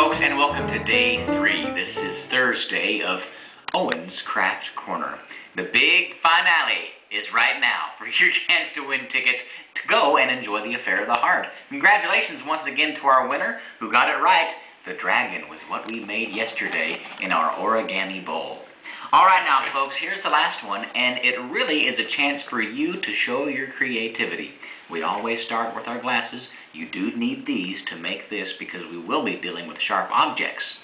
folks, and welcome to day three. This is Thursday of Owen's Kraft Korner. The big finale is right now for your chance to win tickets to go and enjoy the Affair of the Heart. Congratulations once again to our winner who got it right. The dragon was what we made yesterday in our origami bowl. All right, now, folks, here's the last one, and it really is a chance for you to show your creativity. We always start with our glasses. You do need these to make this because we will be dealing with sharp objects.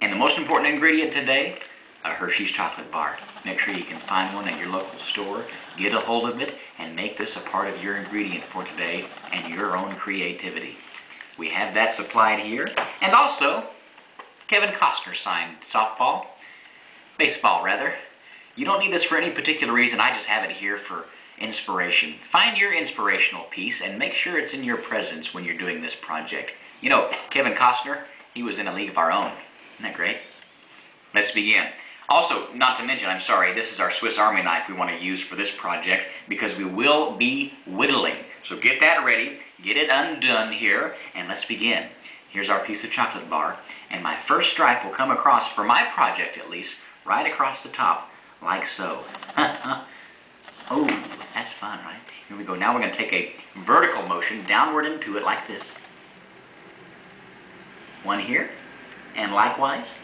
And the most important ingredient today, a Hershey's chocolate bar. Make sure you can find one at your local store, get a hold of it, and make this a part of your ingredient for today and your own creativity. We have that supplied here. And also, Kevin Costner signed softball baseball rather. You don't need this for any particular reason, I just have it here for inspiration. Find your inspirational piece and make sure it's in your presence when you're doing this project. You know, Kevin Costner, he was in a league of our own. Isn't that great? Let's begin. Also, not to mention, I'm sorry, this is our Swiss Army knife we want to use for this project because we will be whittling. So get that ready, get it undone here, and let's begin. Here's our piece of chocolate bar, and my first stripe will come across, for my project at least, right across the top, like so. oh, that's fun, right? Here we go. Now we're going to take a vertical motion downward into it like this. One here, and likewise,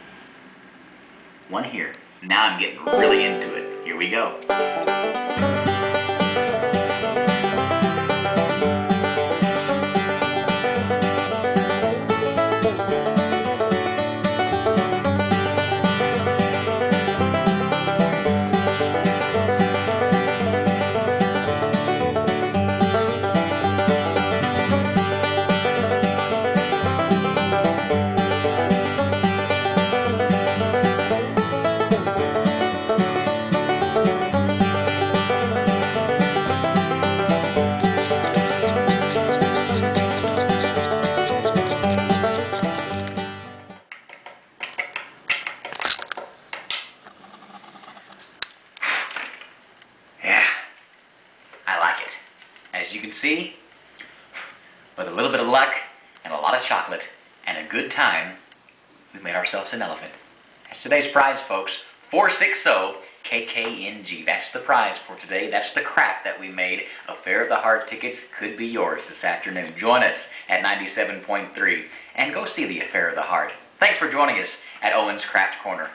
one here. Now I'm getting really into it. Here we go. As you can see, with a little bit of luck and a lot of chocolate and a good time, we made ourselves an elephant. That's today's prize, folks. 460 KKNG. That's the prize for today. That's the craft that we made. Affair of the Heart tickets could be yours this afternoon. Join us at 97.3 and go see the Affair of the Heart. Thanks for joining us at Owen's Kraft Korner.